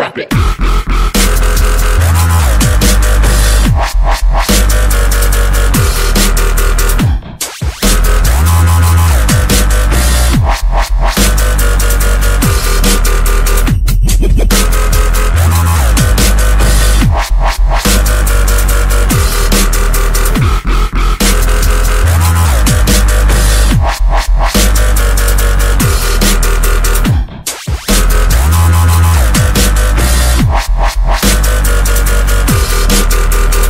drop it.